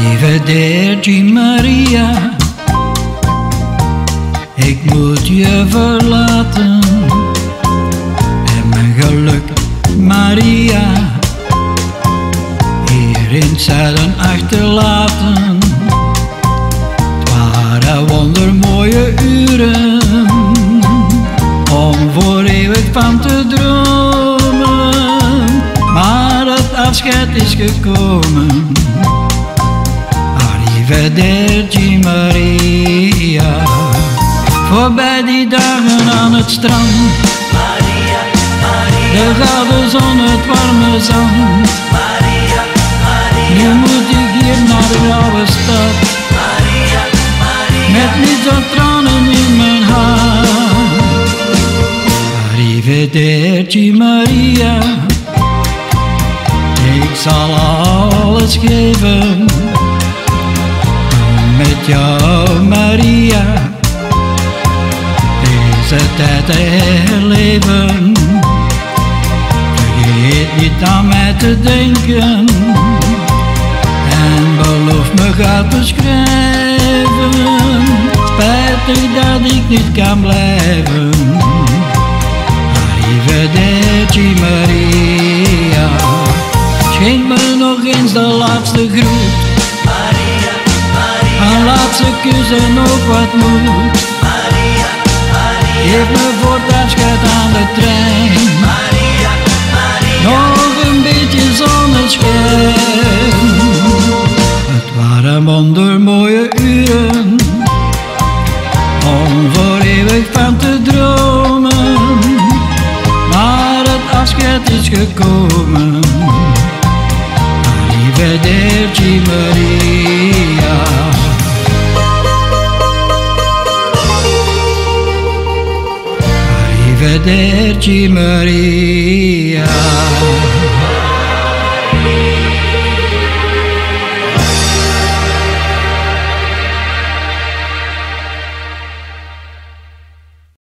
Arrivederci Maria, ik moet je verlaten. En mijn geluk Maria. Hier in het zuiden achterlaten. Het waren wondermooie uren. Om voor eeuwig van te dromen, maar het afscheid is gekomen. Arrivederci Maria, voorbij die dagen aan het strand. Maria, Maria, De gouden zon, het warme zand. Maria, Nu Maria, moet ik hier naar de oude stad. Maria, Maria, Met niets dan tranen in mijn hart. Arrivederci Maria. Ik zal alles geven. Jou Maria. Deze tijd herleven. Vergeet niet aan mij te denken. En beloof me gaat beschrijven. Spijtig dat ik niet kan blijven. Arrivederci Maria. Schenk me nog eens de laatste groet. Laatste kus en ook wat moed. Maria, Maria, Geef me voor het afscheid aan de trein. Maria, Maria, Nog een beetje zonneschijn. Het waren wondermooie uren om voor eeuwig van te dromen. Maar het afscheid is gekomen. Arrivederci Maria. Arrivederci Maria.